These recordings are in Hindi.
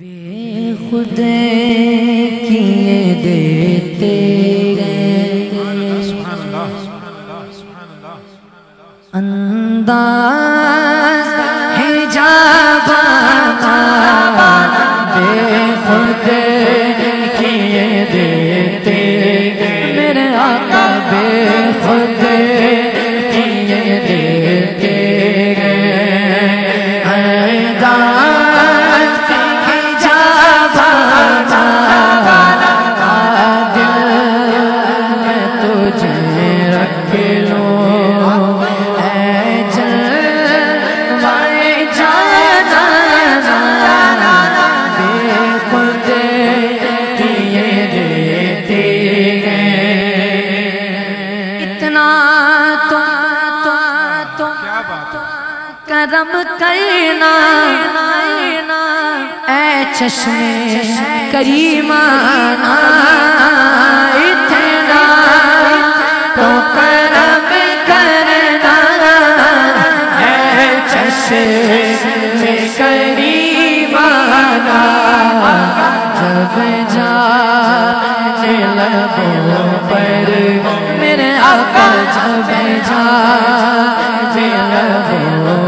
बेखुद किए देते अंदाज करम करना। ऐ चश्मे करीमाना इतना। तो करम करना। ऐ चश्मे करीमाना जब जा पर मेरे आका जब जा लबों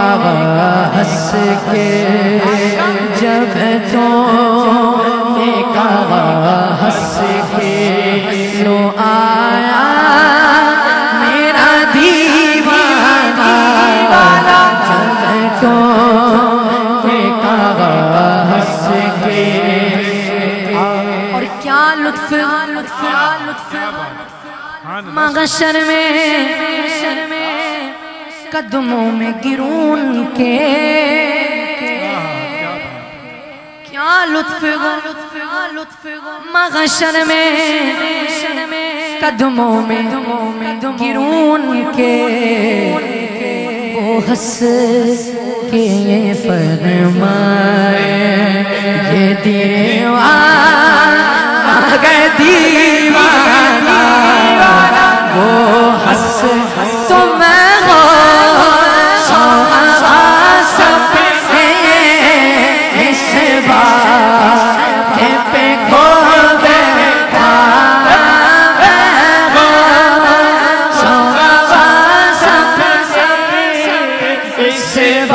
हंस के जब तो कहा हंस के लो आया मेरा दीवाना जब तो कहा हंस के और क्या लुत्फ लुत्फ लुत्फ। मगशर में कदमों में गिरून के क्या लुत्फ लुत्फ मगशर में, कदमों में गिरून के वो हंस के ये फरमाए ये दीवाना अगर दीवाना। इस